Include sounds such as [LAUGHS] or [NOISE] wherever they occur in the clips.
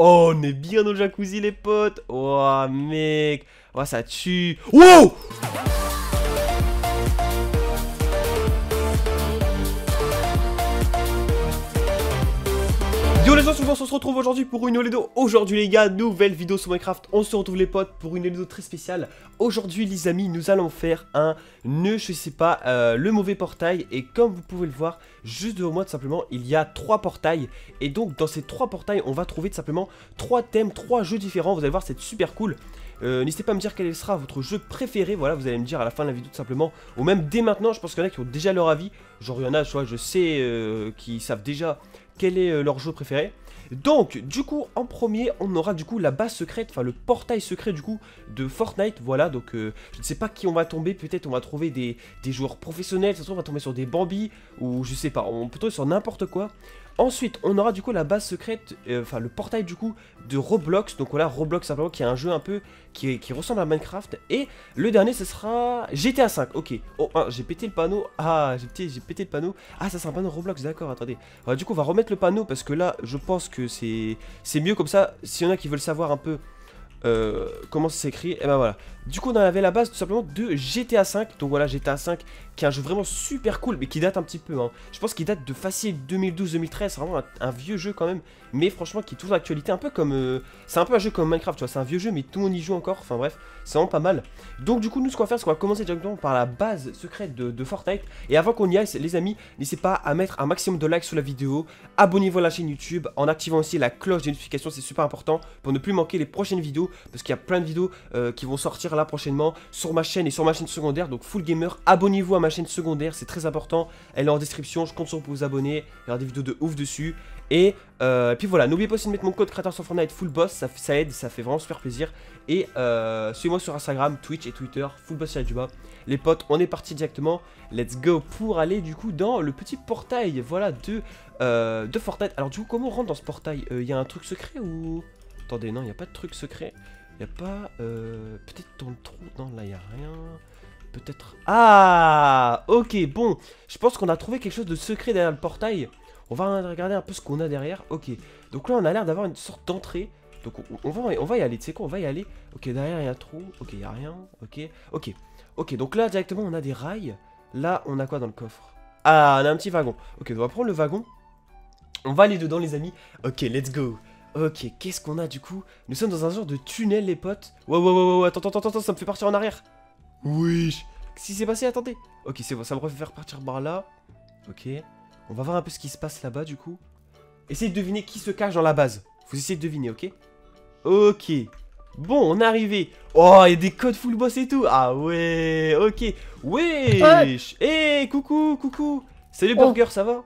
Oh, on est bien le jacuzzi, les potes. Oh, mec. Oh, ça tue. Wow Les gens, on se retrouve aujourd'hui pour une vidéo. Aujourd'hui les gars, nouvelle vidéo sur Minecraft. On se retrouve les potes pour une vidéo très spéciale. Aujourd'hui les amis, nous allons faire un nœud, je sais pas, euh, le mauvais portail. Et comme vous pouvez le voir, juste devant moi tout simplement, il y a trois portails. Et donc dans ces trois portails, on va trouver tout simplement trois thèmes, trois jeux différents. Vous allez voir, c'est super cool. Euh, n'hésitez pas à me dire quel sera votre jeu préféré, voilà, vous allez me dire à la fin de la vidéo tout simplement, ou même dès maintenant, je pense qu'il y en a qui ont déjà leur avis, genre il y en a, vois, je sais, euh, qui savent déjà quel est euh, leur jeu préféré. Donc, du coup, en premier, on aura du coup la base secrète, enfin le portail secret du coup de Fortnite. Voilà, donc euh, je ne sais pas qui on va tomber. Peut-être on va trouver des, joueurs professionnels, ça se trouve on va tomber sur des Bambi, ou je sais pas, on peut tomber sur n'importe quoi. Ensuite, on aura du coup la base secrète, euh, enfin le portail du coup de Roblox. Donc voilà, Roblox simplement qui est un jeu un peu qui, ressemble à Minecraft. Et le dernier, ce sera GTA 5. Ok. Oh, j'ai pété le panneau. Ah, j'ai pété, le panneau. Ah, ça c'est un panneau Roblox, d'accord, attendez. du coup, on va remettre le panneau parce que là, je pense que c'est mieux comme ça. S'il y en a qui veulent savoir un peu euh, comment ça s'écrit, et ben voilà. Du coup, on avait la base tout simplement de GTA 5. Donc voilà, GTA 5 qui est un jeu vraiment super cool, mais qui date un petit peu. Hein. Je pense qu'il date de facile 2012-2013. C'est vraiment un, vieux jeu quand même, mais franchement qui est toujours d'actualité. Un peu comme. Euh, c'est un peu un jeu comme Minecraft, tu vois. C'est un vieux jeu, mais tout le monde y joue encore. Enfin bref, c'est vraiment pas mal. Donc du coup, nous, ce qu'on va faire, c'est qu'on va commencer directement par la base secrète de, Fortnite. Et avant qu'on y aille, les amis, n'hésitez pas à mettre un maximum de likes sur la vidéo. Abonnez-vous à la chaîne YouTube en activant aussi la cloche de notification, c'est super important pour ne plus manquer les prochaines vidéos. Parce qu'il y a plein de vidéos euh, qui vont sortir là prochainement sur ma chaîne et sur ma chaîne secondaire. Donc Full Gamer, abonnez-vous à ma chaîne secondaire, c'est très important. Elle est en description, je compte sur vous abonner. Il y aura des vidéos de ouf dessus. Et, euh, puis voilà, n'oubliez pas aussi de mettre mon code créateur sur Fortnite Full Boss, ça, ça aide, ça fait vraiment super plaisir. Et euh, suivez-moi sur Instagram, Twitch et Twitter, Full Boss du bas. Les potes, on est parti directement. Let's go pour aller du coup dans le petit portail, voilà, de, euh, de Fortnite. Alors du coup, comment on rentre dans ce portail? Il y a un truc secret ou... Attendez, non, il n'y a pas de truc secret. Il n'y a pas... Peut-être dans le trou? Non, là, il n'y a rien. Peut-être... Ah Ok, bon. Je pense qu'on a trouvé quelque chose de secret derrière le portail. On va regarder un peu ce qu'on a derrière. Ok. Donc là, on a l'air d'avoir une sorte d'entrée. Donc on, va, on va y aller. Tu sais quoi On va y aller. Ok, derrière, il y a un trou. Ok, il n'y a rien. Ok. Ok. Ok, donc là, directement, on a des rails. Là, on a quoi dans le coffre? Ah, on a un petit wagon. Ok, on va prendre le wagon. On va aller dedans, les amis. Ok, let's go. Ok, qu'est-ce qu'on a du coup? Nous sommes dans un genre de tunnel, les potes. Wow, wow, wow, wow, attends, attends, attends, ça me fait partir en arrière. Oui. Qu'est-ce qui s'est passé Attendez. Ok, c'est bon, ça me refait faire partir par là. Ok. On va voir un peu ce qui se passe là-bas, du coup. Essayez de deviner qui se cache dans la base. Vous essayez de deviner, ok? Ok. Bon, on est arrivé. Oh, il y a des codes full boss et tout. Ah ouais, ok. Wesh. Eh, coucou, coucou. Salut oh. Burger, ça va?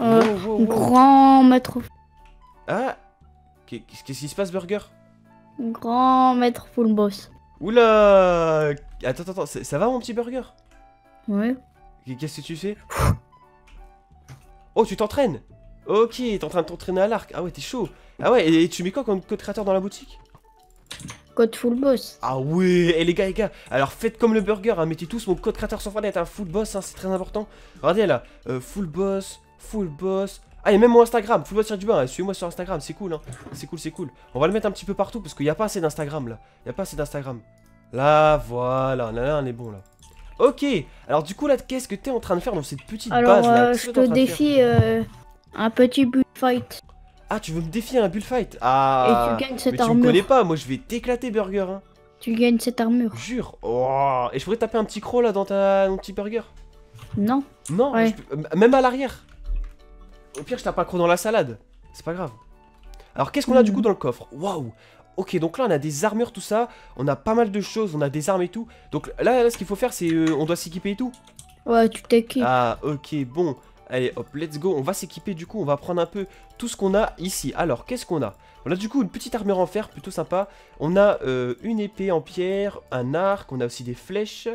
Euh, Grand maître. Ah Qu'est-ce qui se passe, Burger? Grand maître full boss. Oula Attends, attends, ça va mon petit burger? Ouais. Qu'est-ce que tu fais? Oh, tu t'entraînes Ok, t'es en train de t'entraîner à l'arc. Ah ouais, t'es chaud. Ah ouais, et tu mets quoi comme code créateur dans la boutique? Code full boss. Ah ouais, et les gars, les gars, alors faites comme le burger, hein, mettez tous mon code créateur sur Fortnite, un full boss, hein, c'est très important. Regardez là, euh, full boss, full boss. Ah, a même mon Instagram, full sur du bain, hein, suivez-moi sur Instagram, c'est cool, hein. C'est cool, c'est cool. On va le mettre un petit peu partout parce qu'il n'y a pas assez d'Instagram là. Il n'y a pas assez d'Instagram. Là, voilà, là, là, on est bon là. Ok, alors du coup là, qu'est-ce que t'es en train de faire dans cette petite base là? euh, je te défie euh, un petit bullfight. Ah, tu veux me défier un bullfight? Ah Et tu gagnes cette mais armure. tu me connais pas, moi je vais t'éclater burger. Hein. Tu gagnes cette armure. Jure. Oh, et je pourrais taper un petit croc là dans ta petit burger? Non. Non, euh, même à l'arrière. Au pire, je tape un croc dans la salade. C'est pas grave. Alors qu'est-ce qu'on a du coup dans le coffre? Waouh Ok, donc là on a des armures, tout ça. On a pas mal de choses, on a des armes et tout. Donc là, ce qu'il faut faire, c'est euh, on doit s'équiper et tout. Ouais, tu t'équipes. Ah, ok, bon. Allez, hop, let's go. On va s'équiper du coup. On va prendre un peu tout ce qu'on a ici. Alors, qu'est-ce qu'on a? On a du coup une petite armure en fer, plutôt sympa. On a euh, une épée en pierre, un arc. On a aussi des flèches.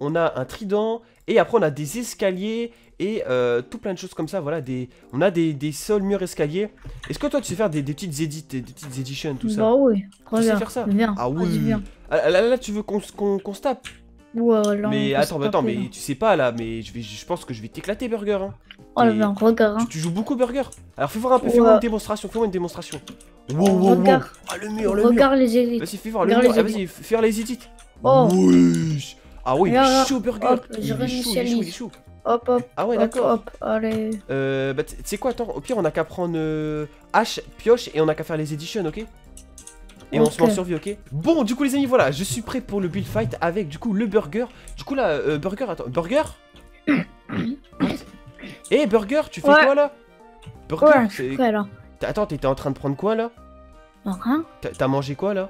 On a un trident. Et après, on a des escaliers et euh, tout plein de choses comme ça. Voilà, des, on a des, des sols, murs, escaliers. Est-ce que toi, tu sais faire des, petites édits, des, petites éditions, tout ça? Bah oui. Tu sais faire ça? Viens. Ah oui. Ah, là, là, tu veux qu'on se tape? Là, mais attends, attends, mais tu sais pas là, mais je vais, je pense que je vais t'éclater, Burger. Hein. Oh là là, regarde. Tu, joues beaucoup, Burger Alors fais voir un peu, fais-moi une démonstration, fais-moi une démonstration. Wow, wow, wow. Regarde. Ah, le mur, le mur. Regarde les élites. Vas-y, fais voir le Regarde mur. les Ah, vas-y, fais les edits. Oh. Ah ouais, il est Regarde, chaud, Burger. hop, il, je il il réinitialise. Hop, hop, Ah ouais, d'accord. hop. Allez. Euh, bah, tu sais quoi, attends, au pire, on a qu'à prendre euh, hache, pioche, et on a qu'à faire les editions, ok? Et on se met en Ok. survie, ok? Bon, du coup, les amis, voilà, je suis prêt pour le build fight avec, du coup, le burger. Du coup, là, euh, burger, attends, burger? [COUGHS] Eh, burger, tu fais Ouais. quoi, là? Burger, Ouais, c'est- Attends, t'étais en train de prendre quoi, là? Rien T'as mangé quoi, là?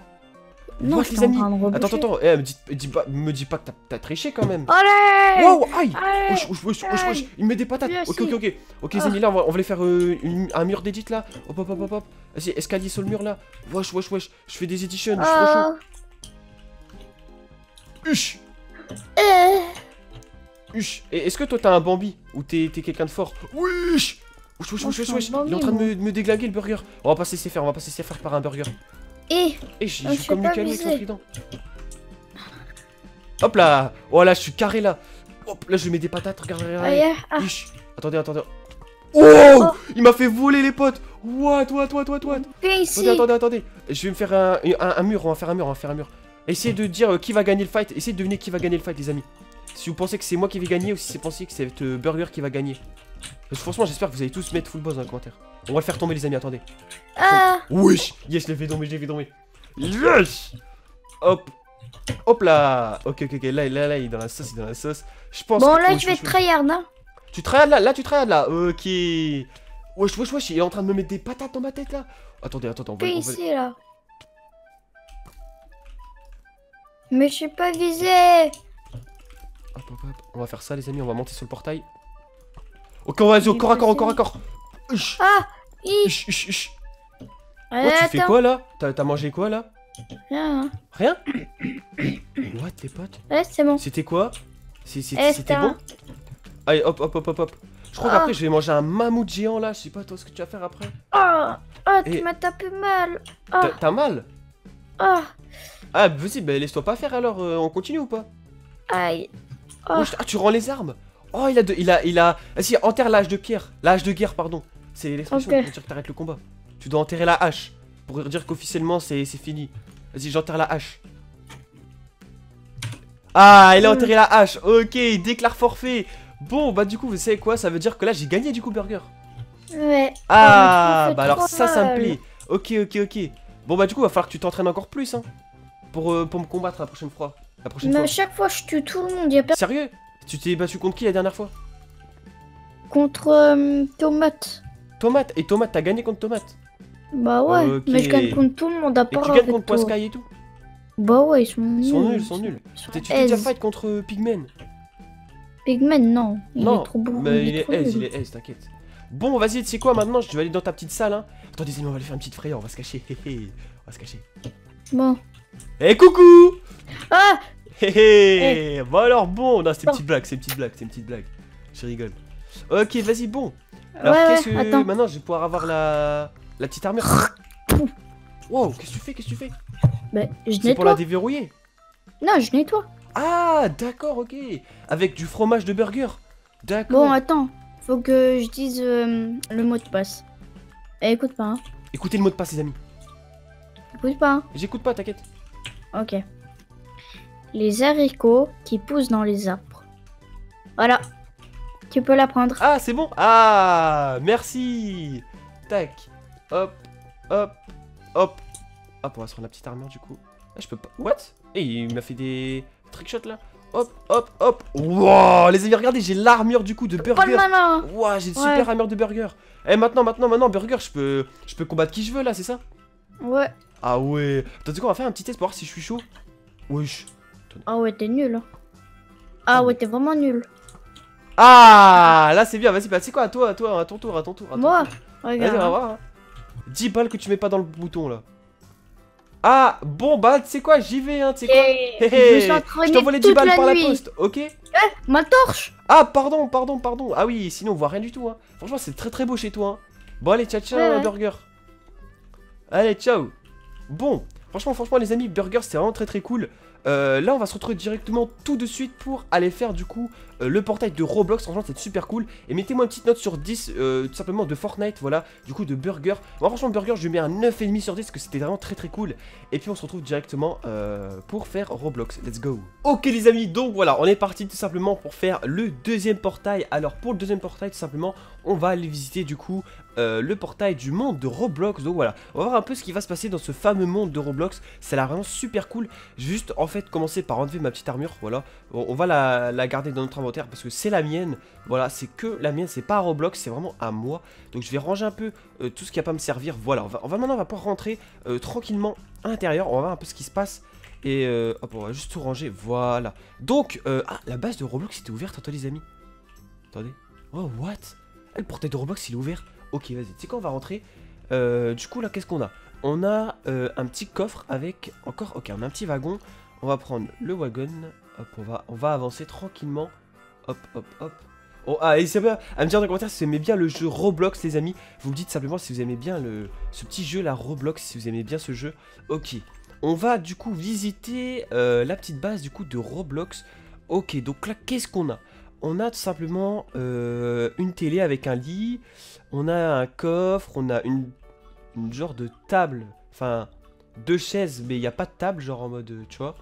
Non, What, je les amis Attends, attends, attends, eh, me dis, dis pas, me dis pas que t'as- triché, quand même Allez Wow, aïe Allez wesh, wesh, wesh, Aïe. il me met des patates. Ok, ok, ok. Ok, les Ah. amis, là, on va, on va aller faire euh, une- un mur d'édit là. Hop, hop, hop, hop, hop. Vas-y, escalier sur le mur là. Wesh, wesh, wesh. Je fais des editions, je suis trop Ah. chaud. Huch, huch. Et est-ce que toi t'as un Bambi Ou t'es t'es quelqu'un de fort? Wesh Wesh, wesh, Moi, wesh, je wesh, suis un wesh. Il est en train de me, de me déglinguer le burger. On va pas se laisser faire, on va pas se laisser faire par un burger. Eh Et j'ai Ah, je suis comme Lucani avec son trident. Hop là Oh là, je suis carré là. Hop là, je mets des patates, regarde, ah. Ish. Attendez, attendez. Oh, Il m'a fait voler les potes What, what, what, what, what? Ici Attendez, attendez, attendez Je vais me faire un, un- un mur, on va faire un mur, on va faire un mur. Essayez de dire euh, qui va gagner le fight, essayez de deviner qui va gagner le fight, les amis. Si vous pensez que c'est moi qui vais gagner ou si vous pensez que c'est euh, Burger qui va gagner. Parce que franchement, j'espère que vous allez tous mettre full boss dans les commentaires. On va le faire tomber, les amis, attendez. Ah Wesh Yes, je l'ai fait tomber, je l'ai fait tomber. Yes Hop Hop là Ok, ok, ok, là, là, là, il est dans la sauce, il est dans la sauce. Je pense Bon que- là je vais tryhard hein Tu travailles là, là tu travailles là, ok. Wesh, wesh, wesh, il est en train de me mettre des patates dans ma tête là. Attendez, attendez, on va, on va- ici là Mais je suis pas visé Hop, hop, hop. On va faire ça, les amis, on va monter sur le portail. Ok, vas-y, au corps à corps, au corps à corps. Ush, Ah ush, ush, ush. Oh, tu fais quoi là? T'as mangé quoi là? Rien, hein. Rien? [COUGHS] What, les potes? Ouais, c'est bon. C'était quoi? Eh, C'était bon? Allez, hop, hop, hop, hop, hop. Je crois Ah. qu'après, je vais manger un mammouth géant là. Je sais pas, toi, ce que tu vas faire après. Oh, oh tu m'as tapé mal. T'as Oh, t'as mal? Oh, Ah, vas-y, bah laisse-toi pas faire alors. euh, on continue ou pas? Aïe. Oh. Ah, tu rends les armes? Oh, il a de... Il a... Il a... Ah si, enterre l'âge de pierre. L'âge de guerre, pardon. C'est l'expression Ok. pour dire que t'arrêtes le combat. Tu dois enterrer la hache. Pour dire qu'officiellement, c'est fini. Vas-y, j'enterre la hache. Ah, il a Mm. enterré la hache. Ok, il déclare forfait. Bon, bah du coup, vous savez quoi? Ça veut dire que là, j'ai gagné du coup, Burger. Ouais. Ah, bah fais alors ça, ça me plaît. Ok, ok, ok. Bon, bah du coup, va falloir que tu t'entraînes encore plus, hein. Pour, euh, pour me combattre la prochaine fois. La prochaine Mais fois. à chaque fois je tue tout le monde. Personne Sérieux? Tu t'es battu contre qui la dernière fois? Contre euh, Tomate. Tomate. Et Tomate, t'as gagné contre Tomate? Bah ouais. Mais je gagne contre tout le monde à Et part tu gagnes contre. Poiscaille et tout? Bah ouais, ils sont nuls. Ils sont nuls, ils sont nuls. Tu t'es déjà fight contre euh, Pigmen? Pigman, non. Il Non, est trop beau. mais il est aise, il est aise, t'inquiète. Bon, vas-y, tu sais quoi maintenant Je vais aller dans ta petite salle, hein. Attendez, on va aller faire une petite frayeur, on va se cacher. [LAUGHS] on va se cacher. Bon. Eh, coucou Ah Hé Eh. hé Bon alors, bon Non, c'est une petite blague, c'est une petite blague, c'est une petite blague. Je rigole. Ok, vas-y, bon. Alors, Ouais, qu'est-ce ouais, que. attends. Maintenant, je vais pouvoir avoir la. La petite armure. wow, qu'est-ce que tu fais Qu'est-ce que tu fais? Bah, je C'est pour la nettoie. déverrouiller Non, je nettoie. Ah, d'accord, ok. Avec du fromage de burger. D'accord. Bon, attends. Faut que je dise euh, le mot de passe. Eh, écoute pas, hein. Écoutez le mot de passe, les amis. Écoute pas, hein. J'écoute pas, t'inquiète. Ok. Les haricots qui poussent dans les arbres. Voilà. Tu peux la prendre. Ah, c'est bon Ah, merci Tac. Hop, hop, hop. Hop, on va se prendre la petite armure, du coup. Ah, je peux pas... What? Eh, il m'a fait des trickshots, là. Hop, hop, hop. Wow, les amis, regardez, j'ai l'armure, du coup, de burger. Wow, j'ai une Ouais. super armure de burger. Eh, maintenant, maintenant, maintenant, burger, je peux... Je peux combattre qui je veux, là, c'est ça? Ouais. Ah ouais. Attends, sais quoi, on va faire un petit test pour voir si je suis chaud. Wesh. Ah ouais, t'es nul. hein. Ah ouais, t'es vraiment nul. Ah, là, c'est bien, vas-y, bah, tu sais quoi, à toi, à toi, à ton tour, à ton tour. à ton Moi, tour. regarde. Vas-y, on va hein. voir. hein. 10 balles que tu mets pas dans le bouton là. Ah, bon bah, tu sais quoi, j'y vais, hein, tu sais quoi. Et Hé, je t'envoie les 10 toute balles la par la poste, ok Ma torche Ah, pardon, pardon, pardon. Ah oui, sinon on voit rien du tout, hein. Franchement, c'est très très beau chez toi, hein. Bon, allez, ciao, ciao, Ouais, ouais. burger. Allez, ciao. Bon, franchement, franchement, les amis, burger, c'était vraiment très très cool. Euh, là, on va se retrouver directement tout de suite pour aller faire du coup le portail de Roblox, franchement c'est super cool. Et mettez-moi une petite note sur 10, euh, tout simplement de Fortnite, voilà, du coup de Burger. Moi franchement Burger je lui mets un 9,5 sur 10 parce que c'était vraiment très très cool. Et puis on se retrouve directement euh, pour faire Roblox, let's go. Ok les amis, donc voilà, on est parti tout simplement pour faire le deuxième portail. Alors pour le deuxième portail tout simplement, on va aller visiter du coup euh, le portail du monde de Roblox. Donc voilà, on va voir un peu ce qui va se passer dans ce fameux monde de Roblox. Ça a l'air vraiment super cool. Juste en fait commencer par enlever ma petite armure. Voilà, on, va la, la garder dans notre parce que c'est la mienne. Voilà, c'est que la mienne, c'est pas à Roblox, c'est vraiment à moi. Donc je vais ranger un peu euh, tout ce qui va pas me servir. Voilà, on va, on maintenant on va pouvoir rentrer euh, tranquillement à l'intérieur. On va voir un peu ce qui se passe. Et euh, hop, on va juste tout ranger. Voilà. Donc, ah, la base de Roblox était ouverte, attendez les amis. Attendez. Oh, what? Le portail de Roblox, il est ouvert. Ok, vas-y. Tu sais quoi, on va rentrer. Du coup, là, qu'est-ce qu'on a? On a euh, un petit coffre avec encore... Ok, on a un petit wagon. On va prendre le wagon. Hop, on va, on va avancer tranquillement. Hop, hop, hop. Oh, ah, n'hésitez pas à me dire dans les commentaires si vous aimez bien le jeu Roblox, les amis. Vous me dites simplement si vous aimez bien le, ce petit jeu, la Roblox, si vous aimez bien ce jeu. Ok. On va du coup visiter euh, la petite base du coup de Roblox. Ok, donc là, qu'est-ce qu'on a? On a tout simplement euh, une télé avec un lit. On a un coffre. On a une, une genre de table. Enfin, deux chaises, mais il n'y a pas de table, genre en mode, euh, tu vois.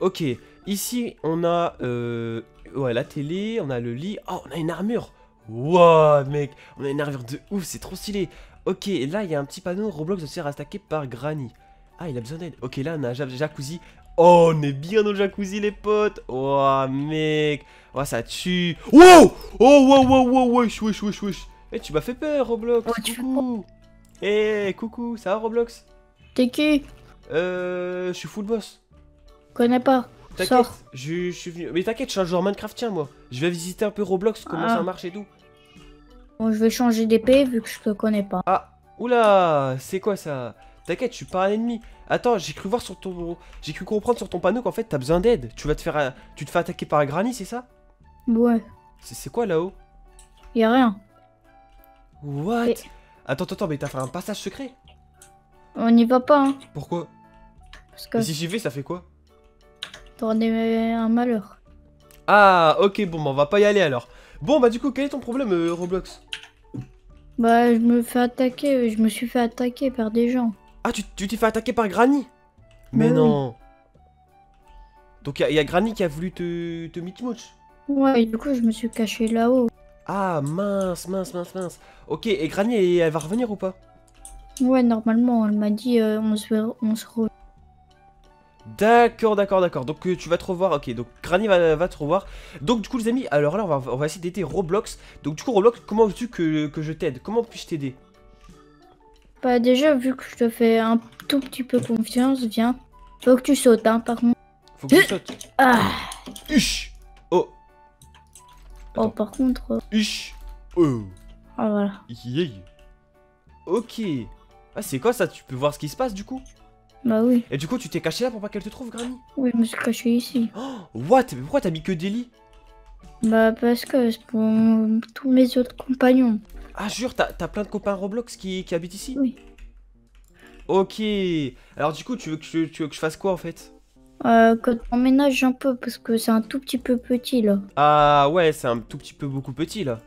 Ok, ici on a euh, ouais, la télé, on a le lit. Oh, on a une armure. Wow, mec, on a une armure de ouf, c'est trop stylé. Ok, et là il y a un petit panneau Roblox se faire attaquer par Granny. Ah, il a besoin d'aide. Ok, là on a un ja- jacuzzi. Oh, on est bien dans le jacuzzi, les potes. Oh, mec. Oh, ça tue. Wow Oh, wow, wow, wow, wesh, wesh, wesh, wesh. Eh, tu m'as fait peur, Roblox. Tu fais coucou. Eh, coucou, ça va, Roblox? T'es qui? Euh, je suis full boss. Connais pas. T'inquiète, je, je suis venu. Mais t'inquiète, je suis un joueur Minecraft, tiens, moi. Je vais visiter un peu Roblox, comment Ah. ça marche et tout. Bon, je vais changer d'épée vu que je te connais pas. Ah, oula, c'est quoi ça? T'inquiète, je suis pas un ennemi. Attends, j'ai cru voir sur ton. J'ai cru comprendre sur ton panneau qu'en fait t'as besoin d'aide. Tu vas te faire. Tu te fais attaquer par un granny, c'est ça? Ouais, C'est quoi là-haut? Y a rien. What? Et- Attends, attends, attends, mais t'as fait un passage secret? On n'y va pas, hein. Pourquoi? Parce que Et si j'y vais, ça fait quoi? T'auras des- un malheur. Ah, ok, bon, bah, on va pas y aller alors. Bon, bah, du coup, quel est ton problème, euh, Roblox? Bah, je me fais attaquer, je me suis fait attaquer par des gens. Ah, tu tu t'es fait attaquer par Granny? Mais Bah oui. non Donc, il y, a Granny qui a voulu te, te mitmouch. Ouais, et du coup, je me suis caché là-haut. Ah, mince, mince, mince, mince. Ok, et Granny, elle, elle va revenir ou pas? Ouais, normalement, elle m'a dit euh, on se on se re- D'accord, d'accord, d'accord. Donc, euh, tu vas te revoir. Ok, donc Granny va, va te revoir. Donc, du coup, les amis, alors là, on va, on va essayer d'aider Roblox. Donc, du coup, Roblox, comment veux-tu que, que je t'aide? Comment puis-je t'aider? Bah, déjà, vu que je te fais un tout petit peu confiance, viens. Faut que tu sautes, hein, par contre. Faut que je saute. Ah Oh Oh, par contre. euh, Ush Oh Ah, voilà. Yeah. Ok. Ah, c'est quoi ça? Tu peux voir ce qui se passe du coup? Bah oui. Et du coup, tu t'es caché là pour pas qu'elle te trouve, Granny? Oui, je me suis caché ici. Oh, What? Mais pourquoi t'as mis que des lits? Bah, parce que c'est pour tous mes autres compagnons. Ah, jure, t'as plein de copains Roblox qui, qui habitent ici? Oui. Ok. Alors, du coup, tu veux que je, tu veux que je fasse quoi en fait? Euh, que t'emménages un peu, parce que c'est un tout petit peu petit, là. Ah, ouais, c'est un tout petit peu beaucoup petit là.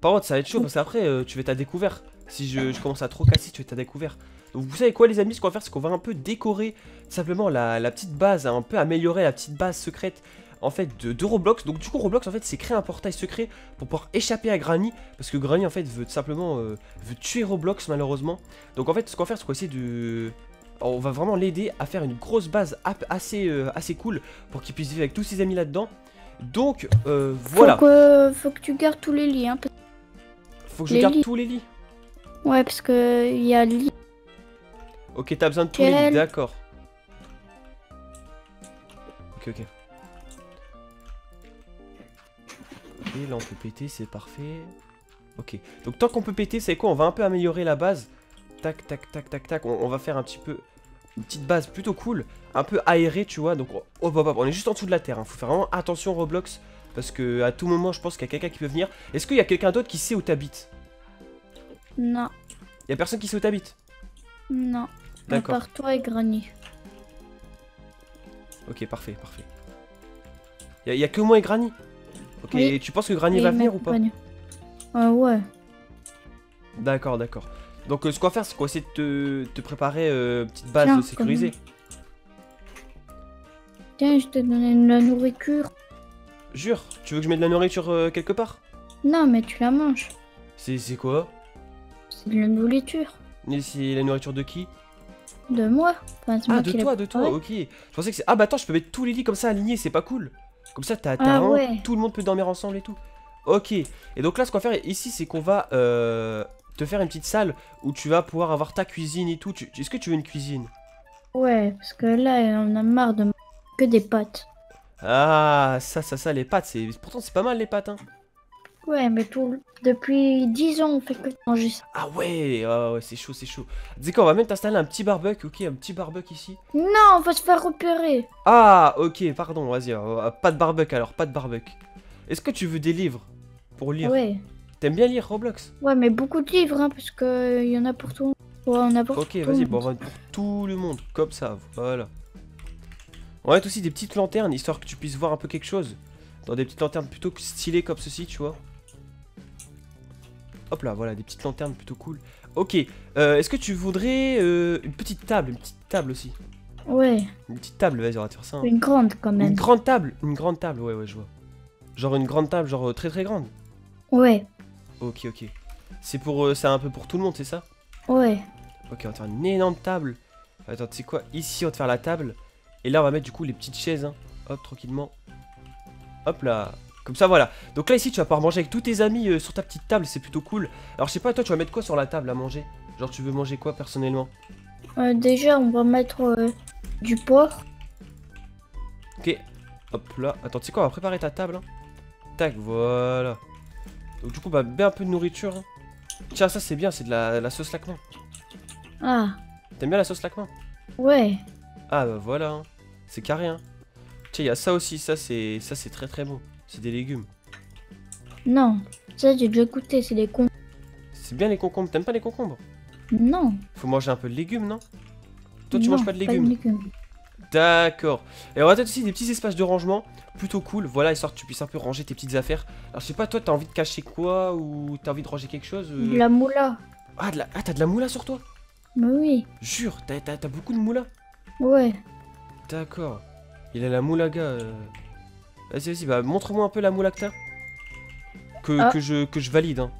Par contre, ça va être chaud parce qu'après, euh, tu vas être à découvert. Si je, je commence à trop casser, tu vas être à découvert. Donc, vous savez quoi, les amis Ce qu'on va faire, c'est qu'on va un peu décorer simplement la, la petite base, hein, un peu améliorer la petite base secrète en fait de, de Roblox. Donc, du coup, Roblox en fait, c'est créer un portail secret pour pouvoir échapper à Granny parce que Granny en fait veut simplement euh, veut tuer Roblox malheureusement. Donc, en fait, ce qu'on va faire, c'est qu'on va essayer de on va vraiment l'aider à faire une grosse base assez, euh, assez cool pour qu'il puisse vivre avec tous ses amis là-dedans. Donc, euh, voilà. Faut que, faut que tu gardes tous les lits, hein. Faut que je garde lits. tous les lits. Ouais, parce que il y a le lit. Ok, t'as besoin de tous les lits, Quel d'accord. Ok, ok. Ok, là on peut péter, c'est parfait. Ok, donc tant qu'on peut péter, c'est quoi? On va un peu améliorer la base. Tac, tac, tac, tac, tac. On, on va faire un petit peu une petite base plutôt cool, un peu aérée, tu vois. Donc, oh, hop, hop, hop, on est juste en dessous de la terre. hein. Faut faire vraiment attention Roblox parce que à tout moment, je pense qu'il y a quelqu'un qui peut venir. Est-ce qu'il y a quelqu'un d'autre qui sait où t'habites? Non, Il y a personne qui sait où t'habites? Non. D'accord. toi et Granny. Ok, parfait, parfait. Il y, a que moi et Granny? Ok, Oui. et tu penses que Granny Et va venir ou pas? Euh, ouais. D'accord, d'accord. Donc, euh, ce qu'on va faire, c'est qu'on va essayer de te, te préparer euh, petite base Tiens, sécurisée. Tiens, je te donne de la nourriture. Jure, tu veux que je mette de la nourriture euh, quelque part? Non, mais tu la manges. C'est c'est quoi? C'est de la nourriture. Mais c'est la nourriture de qui? De moi. Enfin, Ah, moi de toi, de toi, ok. Je pensais que c'est. Ah, bah attends, je peux mettre tous les lits comme ça alignés, c'est pas cool. Comme ça, t'as Ah, ouais. tout le monde peut dormir ensemble et tout. Ok. Et donc là, ce qu'on va faire ici, c'est qu'on va euh, te faire une petite salle où tu vas pouvoir avoir ta cuisine et tout. Tu- Est-ce que tu veux une cuisine? Ouais, parce que là, on a marre de que des pâtes. Ah, ça, ça, ça, les pâtes, c'est. Pourtant, c'est pas mal les pâtes, hein. Ouais, mais tout... depuis 10 ans, on fait que manger ça. Ah ouais, ah ouais, c'est chaud, c'est chaud. Quoi, on va même t'installer un petit barbecue, ok, un petit barbecue ici. Non, on va se faire repérer. Ah, ok, pardon, vas-y, euh, pas de barbecue alors, pas de barbecue. Est-ce que tu veux des livres pour lire? Ouais. T'aimes bien lire Roblox? Ouais, mais beaucoup de livres, hein, parce que il y en a pour tout. Ouais, on a pour Ok, tout le vas-y, bon, on va pour tout le monde, comme ça, voilà. On va mettre aussi des petites lanternes, histoire que tu puisses voir un peu quelque chose. Dans des petites lanternes plutôt stylées comme ceci, tu vois. Hop là, voilà, des petites lanternes plutôt cool. Ok, euh, est-ce que tu voudrais euh, une petite table, une petite table aussi? Ouais, Une petite table, vas-y, on va te faire ça. hein. une grande quand Une même. grande table, une grande table, ouais, ouais, je vois. Genre une grande table, genre euh, très très grande. Ouais, Ok, ok. C'est pour, euh, c'est un peu pour tout le monde, c'est ça? Ouais. Ok, on va te faire une énorme table. Attends, tu sais quoi? Ici, on va te faire la table. Et là, on va mettre du coup les petites chaises. hein. Hop, tranquillement. Hop là. Comme ça, voilà. Donc là, ici, tu vas pouvoir manger avec tous tes amis euh, sur ta petite table. C'est plutôt cool. Alors, je sais pas, toi, tu vas mettre quoi sur la table à manger? Genre, tu veux manger quoi personnellement? Euh, déjà, on va mettre euh, du porc. Ok. Hop là. Attends, tu sais quoi On va préparer ta table. hein. Tac, voilà. Donc, du coup, bah, bien un peu de nourriture. hein. Tiens, ça, c'est bien. C'est de la, la sauce lacman. Ah, T'aimes bien la sauce lacman ouais. Ah bah voilà, hein. c'est carré. Hein. Tiens, il y a ça aussi, ça c'est ça c'est très très bon. C'est des légumes. Non, ça j'ai déjà goûté, c'est des cons. C'est bien les concombres. T'aimes pas les concombres? Non. Faut manger un peu de légumes, non? Toi tu non, manges pas de légumes légumes. D'accord. Et on va peut-être aussi des petits espaces de rangement plutôt cool. Voilà, histoire que tu puisses un peu ranger tes petites affaires. Alors je sais pas, toi t'as envie de cacher quoi ou t'as envie de ranger quelque chose euh De la moula. Ah, de la... ah, t'as de la moula sur toi? Mais oui, Jure, t'as t'as- t'as beaucoup de moula? Ouais. D'accord. Il a la moulaga. euh. Vas-y, vas-y, bah montre-moi un peu la moula que Ah. que, je, que je valide, hein.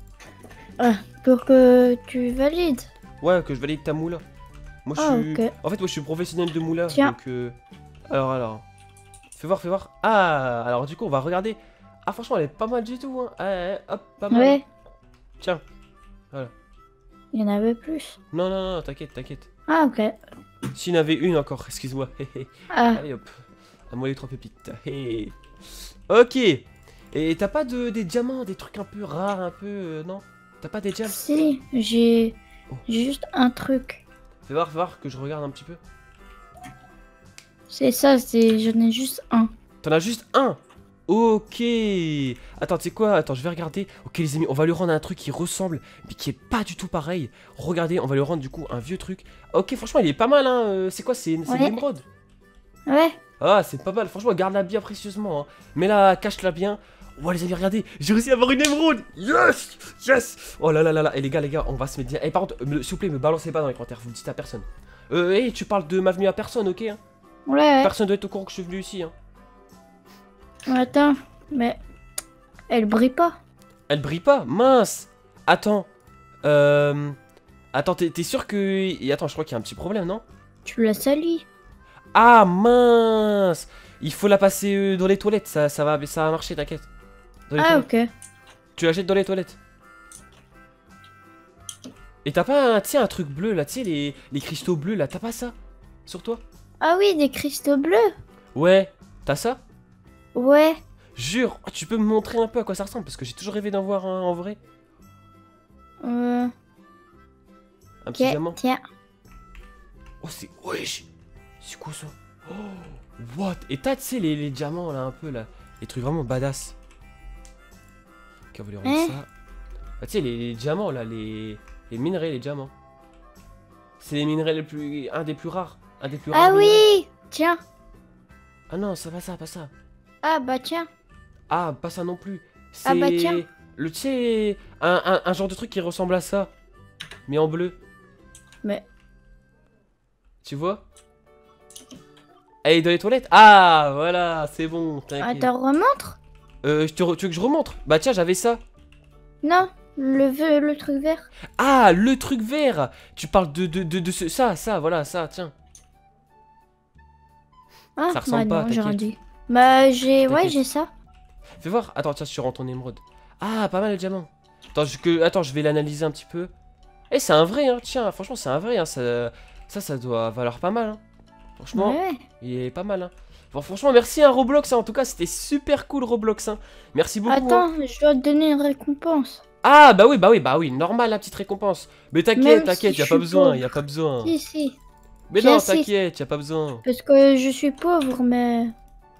Pour que tu valides. Ouais, que je valide ta moula. Moi, je Ah, suis. ok. En fait, moi, je suis professionnel de moula. Tiens. Donc, euh, alors, alors. Fais voir, fais voir. Ah, alors, du coup, on va regarder. Ah, franchement, elle est pas mal du tout, hein. Ah, ouais, hop, pas mal. Ouais, Tiens. il y en avait plus. Non, non, non, t'inquiète, t'inquiète. Ah, ok. S'il y en avait une encore, excuse-moi. [LAUGHS] Ah, Allez, hop. À moi les trois pépites. Hé. Ok. Et t'as pas de, des diamants, des trucs un peu rares, un peu. euh, non? T'as pas des diamants si, j'ai Oh. j'ai juste un truc. Fais voir, fais voir que je regarde un petit peu. C'est ça, c'est j'en ai juste un. T'en as juste un? Ok Attends, tu sais quoi? Attends, je vais regarder. Ok, les amis, on va lui rendre un truc qui ressemble, mais qui est pas du tout pareil. Regardez, on va lui rendre du coup un vieux truc. Ok, franchement, il est pas mal, hein. euh, C'est quoi C'est c'est Ouais. de l'émeraude Ouais, Ah, c'est pas mal. Franchement, garde-la bien précieusement. Hein. Mets-la, cache-la bien. Oh, les amis, regardez. J'ai réussi à avoir une émeraude. Yes Yes Oh là là là là. Et les gars, les gars, on va se mettre bien. Et par contre, s'il vous plaît, me balancez pas dans les commentaires. Vous le dites à personne. Euh, hey, tu parles de ma venue à personne, ok hein? Ouais. Personne doit être au courant que je suis venu ici. Hein. Attends, mais elle brille pas. Elle brille pas? Mince Attends. Euh... Attends, t'es t'es sûr que... Et attends, je crois qu'il y a un petit problème, non? Tu l'as salie. Ah, mince Il faut la passer euh, dans les toilettes. Ça, ça, va, ça va marcher, t'inquiète. Ah, toilettes. ok. Tu la jettes dans les toilettes. Et t'as pas un, sais, un truc bleu là, tu sais, les, les cristaux bleus là, t'as pas ça Sur toi? Ah oui, des cristaux bleus. Ouais, t'as ça? Ouais. Jure, Oh, tu peux me montrer un peu à quoi ça ressemble parce que j'ai toujours rêvé d'en voir un en vrai. Euh, Un petit diamant. tiens. Oh, c'est. Wesh C'est quoi ça Oh What? Et t'as, tu sais, les, les diamants là, un peu là. Les trucs vraiment badass. Ok, on va lui rendre Hein ça. Ah, tu sais, les, les diamants là, les, les minerais, les diamants. C'est les minerais les plus. Un des plus rares. Un des plus rares. Ah minerais. oui Tiens. Ah non, ça pas ça, pas ça. Ah bah tiens. Ah, pas ça non plus. Ah bah tiens. le tu sais un, un- un genre de truc qui ressemble à ça, mais en bleu. Mais- Tu vois? Elle est dans les toilettes. Ah, voilà, c'est bon. Attends, remontre Euh, je te re- tu veux que je remonte Bah tiens, j'avais ça. Non, le, le truc vert. Ah, le truc vert. Tu parles de de, de, de ce ça, ça, voilà, ça, tiens. Ah, Ça ressemble ouais, pas, non, j'ai t'inquiète. rien dit. Bah, j'ai. Ouais, j'ai ça. Fais voir. Attends, tiens, sur ton émeraude. Ah, pas mal le diamant. Attends, je, que, attends, je vais l'analyser un petit peu. Eh, c'est un vrai, hein. Tiens, franchement, c'est un vrai. Hein. Ça, ça, ça doit valoir pas mal. Hein. Franchement, Ouais. il est pas mal. Hein. Bon, franchement, merci à Roblox. hein. En tout cas, c'était super cool, Roblox. Hein. Merci beaucoup. hein. Attends, je dois te donner une récompense. Ah, bah oui, bah oui, bah oui. Normal, la petite récompense. Mais t'inquiète, t'inquiète, si y a pas besoin, pauvre. y a pas besoin. Si, si. Mais non, t'inquiète, y a pas besoin. Parce que je suis pauvre, mais.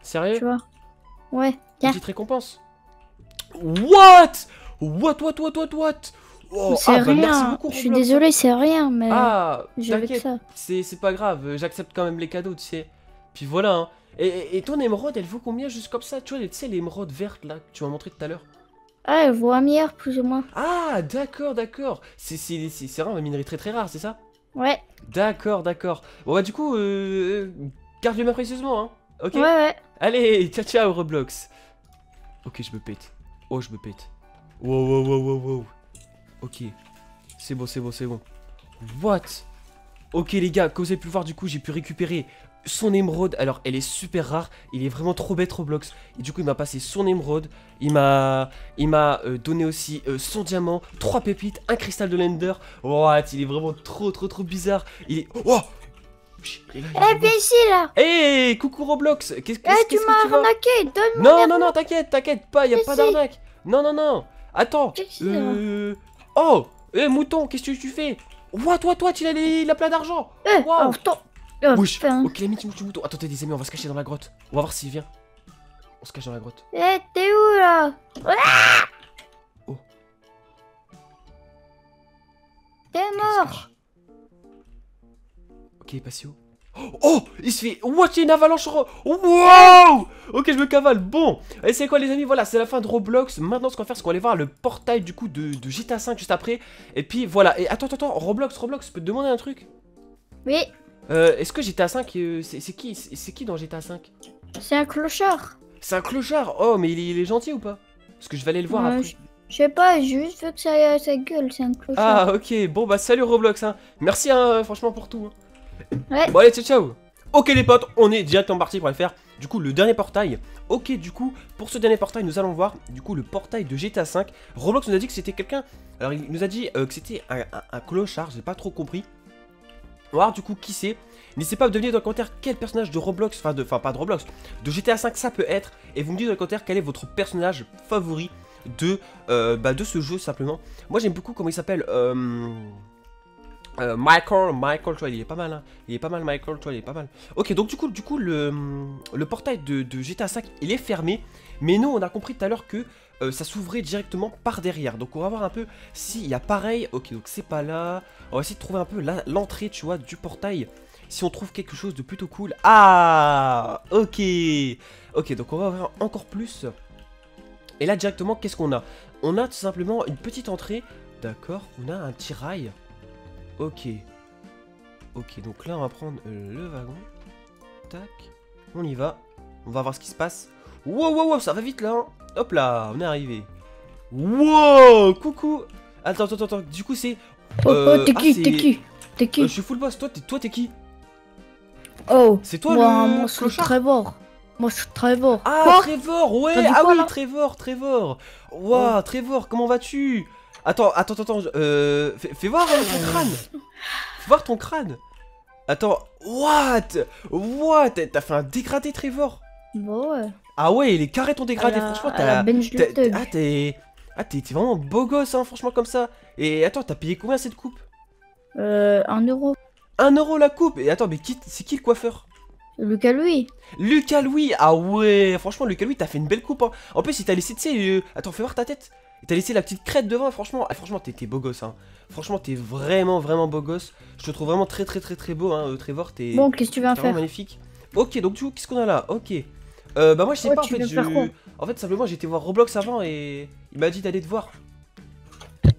Sérieux? Tu vois. Ouais. Tiens. Petite récompense. What? What, what, what, what, what? Oh, c'est ah, bah, rien. je suis désolée, c'est rien, mais. Ah, t'inquiète, c'est pas grave, euh, j'accepte quand même les cadeaux, tu sais. Puis voilà, hein. Et, et- ton émeraude, elle vaut combien juste comme ça? Tu vois, tu sais, l'émeraude verte là, que tu m'as montré tout à l'heure Ah, elle vaut un milliard, plus ou moins. Ah, d'accord, d'accord. C'est vraiment une minerie très très rare, c'est ça? Ouais. D'accord, d'accord. Bon bah du coup, euh, garde-le bien précieusement, hein. Ok? Ouais, ouais. Allez, ciao ciao Roblox. Ok, je me pète. Oh, je me pète. Wow, wow, wow, wow, wow. Ok. C'est bon, c'est bon, c'est bon. What? Ok les gars, comme vous avez pu voir, du coup, j'ai pu récupérer son émeraude. Alors, elle est super rare. Il est vraiment trop bête Roblox. Et du coup, il m'a passé son émeraude. Il m'a, il m'a euh, donné aussi euh, son diamant, trois pépites, un cristal de l'Ender. What? Il est vraiment trop, trop, trop bizarre. Il est. Oh est là, Eh, Hey, coucou Roblox Qu'est-ce Eh, tu m'as que tu veux arnaqué Donne-moi Non, non, non, t'inquiète, t'inquiète pas, y a pas d'arnaque Non, non, non Attends Euh... Oh Eh, mouton, qu'est-ce que tu fais? What, what, what, il a, les- il a plein d'argent Eh, Wow. oh, Wesh putain. Ok, tu mouton. Attends, t'es des amis, on va se cacher dans la grotte. On va voir s'il vient. On se cache dans la grotte. Eh, t'es où, là? Oh. T'es mort. Ok, il est passé où Oh Il se fait... What, il y a une avalanche en- Wow Ok, je me cavale. Bon, et c'est quoi les amis? Voilà, c'est la fin de Roblox. Maintenant, ce qu'on va faire, c'est qu'on va aller voir le portail du coup de, de GTA 5 juste après. Et puis voilà. Et attends, attends, attends. Roblox, Roblox, je peux te demander un truc? Oui, euh, Est-ce que GTA 5, euh, c'est qui C'est qui dans GTA 5 c'est un clochard. C'est un clochard Oh, mais il est, il est gentil ou pas? Parce que je vais aller le voir Ouais, après. je- Je sais pas, j'ai juste vu que ça, ça gueule, c'est un clochard. Ah, ok. Bon, bah salut Roblox. Hein. Merci, hein, franchement, pour tout. hein. Ouais. Bon, allez, ciao, ciao. Ok, les potes, on est directement parti pour aller faire du coup le dernier portail. Ok, du coup, pour ce dernier portail, nous allons voir du coup le portail de GTA 5. Roblox nous a dit que c'était quelqu'un. Alors, il nous a dit euh, que c'était un, clochard, j'ai pas trop compris. On voir du coup qui c'est. N'hésitez pas à me donner dans les commentaires quel personnage de Roblox, enfin, de, enfin pas de Roblox, de GTA 5 ça peut être. Et vous me dites dans les commentaires quel est votre personnage favori de, euh, bah, de ce jeu simplement. Moi j'aime beaucoup comment il s'appelle. euh, euh, Michael, Michael, tu vois, il est pas mal, hein. il est pas mal, Michael, tu vois, il est pas mal. Ok, donc du coup, du coup, le, le portail de, GTA 5, il est fermé, mais nous, on a compris tout à l'heure que euh, ça s'ouvrait directement par derrière. Donc, on va voir un peu s'il y a pareil. Ok, donc c'est pas là. On va essayer de trouver un peu l'entrée, tu vois, du portail. Si on trouve quelque chose de plutôt cool. Ah, ok, ok, donc on va voir encore plus. Et là, directement, qu'est-ce qu'on a? On a tout simplement une petite entrée. D'accord, on a un petit rail. Ok. Ok, donc là on va prendre euh, le wagon. Tac. On y va. On va voir ce qui se passe. Wow, wow, wow, ça va vite là. hein. Hop là, on est arrivé. Wow, coucou. Attends, attends, attends. Du coup, c'est. Oh, euh, oh, t'es ah, qui, c'est- t'es qui T'es Euh, qui je suis full boss. Toi, t'es toi, t'es qui? Oh, C'est toi moi, le moi je suis Trevor. Moi je suis Trevor. Ah, Trevor, ouais. Ah quoi, oui, Trevor, Trevor. Waouh, Trevor, comment vas-tu? Attends, attends, attends. Euh, fais, fais voir euh, ton [LAUGHS] crâne. Fais voir ton crâne. Attends, what? What? T'as fait un dégradé, Trevor Bon, ouais. Ah ouais, il est carré ton dégradé, la- franchement, t'as... Ah, t'es... Ah, t'es t'es vraiment beau gosse, hein, franchement, comme ça. Et attends, t'as payé combien cette coupe? Euh, un euro. Un euro la coupe Et attends, mais qui, c'est qui le coiffeur? Lucas Louis. Lucas Louis Ah ouais, franchement, Lucas Louis, t'as fait une belle coupe, hein. En plus, il t'a laissé, tu sais... euh, Attends, fais voir ta tête. Il t'a laissé la petite crête devant, franchement... ah, franchement, t'es beau gosse, hein. Franchement, t'es vraiment, vraiment beau gosse. Je te trouve vraiment très, très, très, très beau, hein, euh, Trevor. T'es... Bon, qu'est-ce que tu vas faire magnifique. Ok, donc du coup, qu'est-ce qu'on a là? Ok. Euh, bah moi je sais pas en fait, je... En fait simplement j'étais voir Roblox avant et il m'a dit d'aller te voir. Il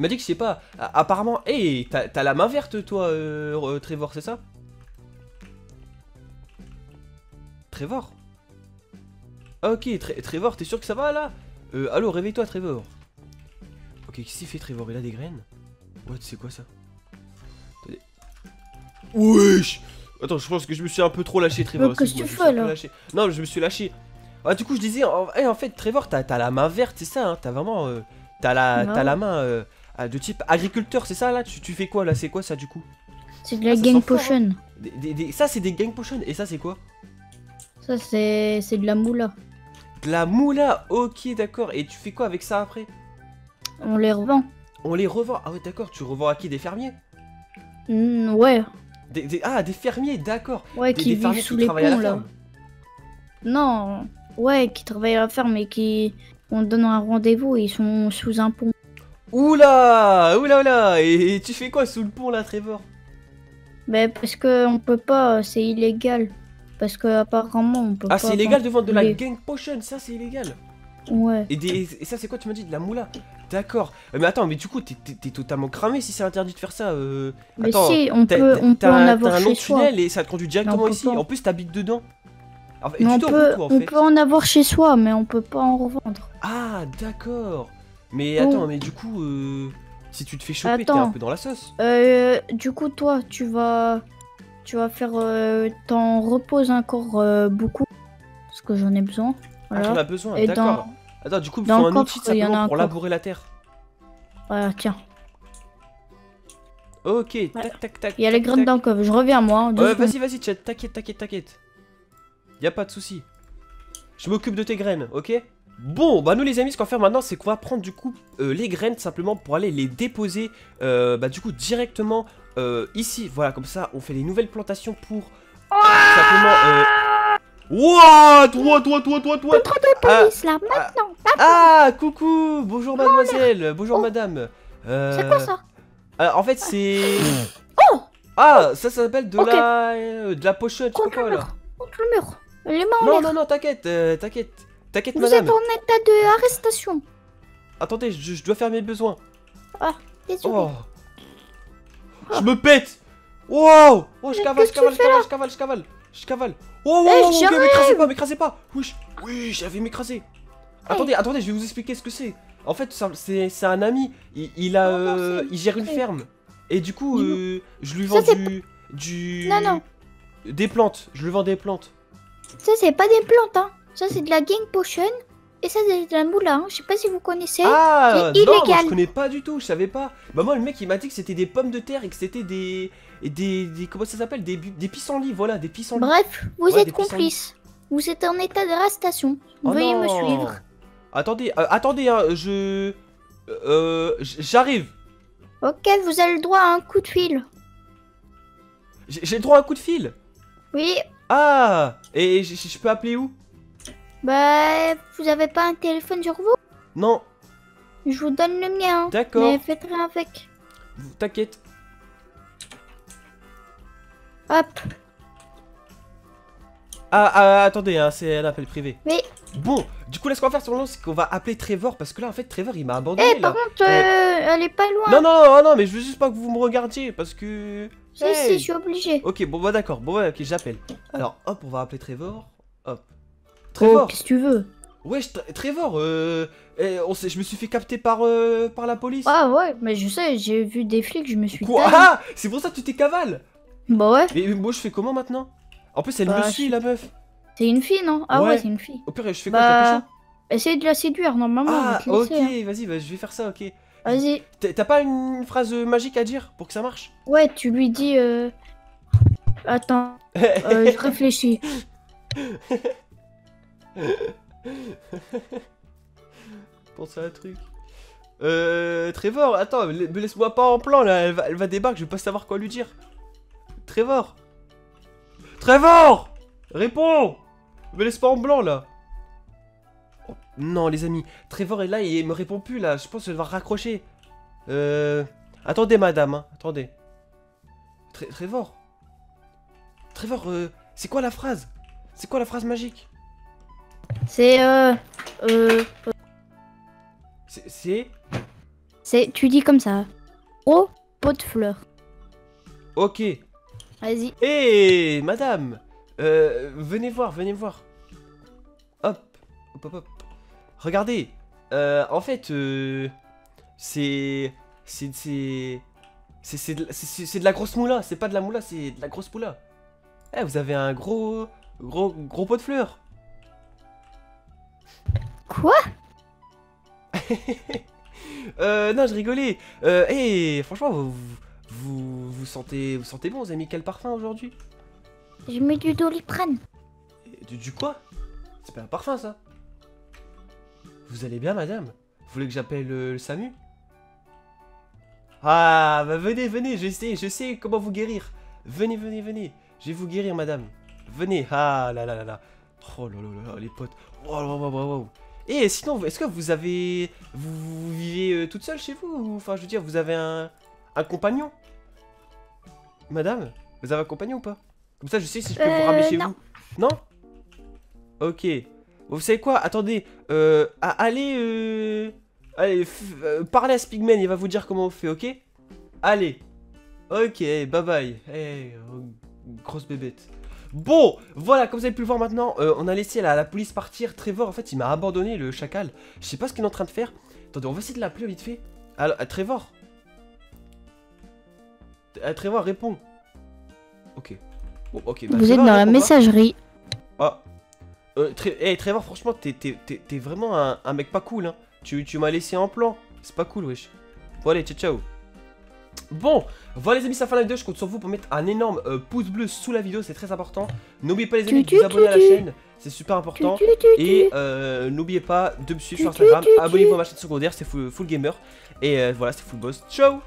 m'a dit que je sais pas, apparemment, hé, t'as t'as la main verte toi, euh, euh, Trevor, c'est ça? Trevor? Ok, Tre- Trevor, t'es sûr que ça va là? Euh, Allô, réveille-toi Trevor. Ok, qu'est-ce qu'il fait Trevor? Il a des graines? Ouais, c'est quoi ça? Attendez. Wesh Attends, je pense que je me suis un peu trop lâché Trevor. Qu'est-ce que tu je me suis fais, là? lâché. Non, je me suis lâché. Ah, du coup, je disais, en, eh, en fait, Trevor, t'as la main verte, c'est ça, hein? T'as vraiment. euh, t'as la, la main euh, de type agriculteur, c'est ça là? Tu, tu fais quoi là? C'est quoi ça du coup? C'est de la Ah, ça gang fort, potion. Des- des- des- Ça, c'est des gang potions. Et ça, c'est quoi? Ça, c'est c'est de la moula. De la moula. Ok, d'accord. Et tu fais quoi avec ça après On les revend. On les revend. Ah ouais, d'accord. Tu revends à qui? Des fermiers? Hmm, ouais, Des- des- Ah, des fermiers, d'accord. ouais, Des, qui des fermiers sous qui les travaillent à la ponts là. ferme. Non, ouais, qui travaillent à la ferme et qui on donne un rendez-vous et ils sont sous un pont. Oula Oula oula et, et tu fais quoi sous le pont là, Trevor? Mais parce que on peut pas, c'est illégal. Parce que apparemment on peut pas. Ah, c'est illégal de vendre de la les- gang potion. Ça, c'est illégal. Ouais. Et, des, et ça, c'est quoi Tu m'as dit de la moula? D'accord. Euh, Mais attends, mais du coup, t'es- totalement cramé si c'est interdit de faire ça. euh. Mais Attends, si, on peut, on peut en un- avoir un chez long soi. tunnel et ça te conduit directement ici. pas. En plus, t'habites dedans. Enfin, Mais tu on peut, en on fait peut en avoir chez soi, mais on peut pas en revendre. Ah, d'accord. Mais Oh. attends, mais du coup, euh, si tu te fais choper, t'es un peu dans la sauce. Euh, du coup, toi, tu vas, tu vas faire, euh, t'en reposes encore euh, beaucoup, parce que j'en ai besoin. Ah, Voilà. t'en as besoin, Et d'accord. dans, Attends, du coup, il dans faut un outil coffre, il y en a simplement un pour coffre. labourer la terre. voilà, tiens, Ok, tac, tac, tac. il y a les graines le coffre. Je reviens moi. hein, Ouais, vas-y, vas-y, chat, t'inquiète, t'inquiète, t'inquiète. Y a pas de souci. Je m'occupe de tes graines, ok? Bon, bah nous les amis, ce qu'on va faire maintenant, c'est qu'on va prendre du coup euh, les graines simplement pour aller les déposer, euh, bah du coup directement euh, ici. Voilà, comme ça, on fait les nouvelles plantations pour simplement. Euh... Ouah, toi, toi, toi, toi, toi. Ah, Police là, maintenant. ah, coucou, bonjour mademoiselle, bonjour madame. Euh, C'est quoi ça alors, en fait, c'est. Oh Ah, ça, ça s'appelle de la. euh, de la pochette, je sais pas quoi là. Contre le mur. Les mains Non, non, non, t'inquiète, euh, t'inquiète. T'inquiète, Vous madame. êtes en état de arrestation. Attendez, je, dois faire mes besoins. Désolé. Oh. Je me pète. Wow. Oh, je cavale, je cavale, je cavale, je cavale, je cavale. Je cavale. Oh, oh, Eh, oh, ok, j'arrive. m'écrasez pas, m'écrasez pas. Oui, oui, j'avais m'écraser. Attendez, attendez, je vais vous expliquer ce que c'est. En fait, c'est un ami. Il, a, euh, il gère une ferme. Et du coup, euh, je lui vends du, du, Non, non. des plantes. Je lui vends des plantes. Ça, c'est pas des plantes, hein. Ça, c'est de la gang potion. Et ça, c'est de la moula, hein. Je sais pas si vous connaissez. Ah c'est non, moi illégal. je connais pas du tout, je savais pas. Bah moi le mec il m'a dit que c'était des pommes de terre et que c'était des, des des comment ça s'appelle? Des, des pissenlits, voilà, des pissenlits. Bref, vous Ouais, êtes complice. Vous êtes en état d'arrestation. Oh Veuillez me suivre. Attendez, euh, attendez, hein, je euh, j'arrive. Ok, vous avez le droit à un coup de fil. J'ai le droit à un coup de fil? Oui, Ah et je peux appeler où? Bah, vous avez pas un téléphone sur vous? Non, Je vous donne le mien. d'accord. Mais faites rien avec. T'inquiète. Hop. Ah, ah, attendez, hein, c'est un appel privé. Oui. Bon, du coup là ce qu'on va faire sur c'est qu'on va appeler Trevor parce que là en fait Trevor il m'a Eh, abandonné là. par contre, euh, elle est pas loin. Non non non non mais je veux juste pas que vous me regardiez parce que. Si, Hey. si, je suis obligée. Ok, bon bah d'accord, bon ouais, ok, j'appelle. Alors, hop, on va appeler Trevor. Hop. Oh, Trevor qu'est-ce que tu veux? Wesh, Tr- Trevor, euh, eh, on sait, je me suis fait capter par, euh, par la police. Ah ouais, mais je sais, j'ai vu des flics, je me suis Quoi? Ah C'est pour ça que tu t'es cavale Bah ouais, Mais moi je fais comment maintenant? En plus, elle Bah, me je suit la meuf. c'est une fille, non? Ah ouais, Ouais. c'est une fille. Au pire, je fais quoi Bah, essaye de la séduire, normalement. Ah, ok, hein. vas-y, bah, je vais faire ça, ok. Vas-y. T'as pas une phrase magique à dire pour que ça marche? Ouais, tu lui dis... Euh... Attends, [LAUGHS] euh, je réfléchis. [LAUGHS] Pense à un truc. Euh. Trevor, attends, me laisse-moi pas en plan là, elle va, va débarquer, je vais pas savoir quoi lui dire. Trevor Trevor Réponds Me laisse pas en blanc là Oh, Non les amis, Trevor est là et il me répond plus là, je pense que je vais devoir raccrocher. Euh. Attendez madame, hein, attendez. Trevor Trevor, euh, c'est quoi la phrase? C'est quoi la phrase magique? C'est euh, euh, C'est- C'est... tu dis comme ça. Gros pot de fleurs. Ok. Vas-y. Hé, madame euh, Venez voir, venez voir. Hop, hop, hop, hop. Regardez. euh, en fait, euh, c'est... C'est... C'est... C'est c'est de, la- c'est- c'est- c'est de la grosse moula, c'est pas de la moula, c'est de la grosse moula. Eh, vous avez un gros... Gros, gros pot de fleurs. Quoi? [LAUGHS] Euh, non, je rigolais. Euh, franchement, vous, vous, vous sentez, vous sentez bon, vous avez mis quel parfum aujourd'hui? J'ai mis du doliprane. du, du quoi? C'est pas un parfum, ça Vous allez bien, madame? Vous voulez que j'appelle euh, le SAMU? Ah, bah venez, venez, je sais, je sais comment vous guérir. Venez, venez, venez. Je vais vous guérir, madame. Venez. Ah là là là là. Oh là là là, les potes. Oh là là là là. Et sinon, est-ce que vous avez... Vous, vous vivez euh, toute seule chez vous ou- Enfin, je veux dire, vous avez un... Un compagnon? Madame Vous avez un compagnon ou pas? Comme ça, je sais si je peux vous Euh, ramener chez non. vous. Non? Ok. Bon, vous savez quoi? Attendez. Euh, allez, euh, allez, euh, parlez à Spigman, il va vous dire comment on fait, ok? Allez. Ok, bye bye. Hey, oh, grosse bébête. Bon, voilà, comme vous avez pu le voir maintenant, euh, on a laissé la, la police partir. Trevor, en fait, il m'a abandonné, le chacal. Je sais pas ce qu'il est en train de faire. Attendez, on va essayer de l'appeler vite fait. Alors, euh, Trevor Euh, Trevor, réponds. Ok. Bon, ok. bah, Vous êtes dans la messagerie. Ah. Euh, hey, Trevor, franchement, t'es- vraiment un, un mec pas cool, hein. Tu, tu m'as laissé en plan. C'est pas cool, wesh. Bon, allez, ciao, ciao. Bon, voilà les amis, ça fait la vidéo. Je compte sur vous pour mettre un énorme euh, pouce bleu sous la vidéo, c'est très important. N'oubliez pas les amis de vous abonner à la chaîne, c'est super important. Et euh, n'oubliez pas de me suivre sur Instagram, abonnez-vous à ma chaîne secondaire, c'est full, full Gamer. Et euh, voilà, c'est Full Boss. Ciao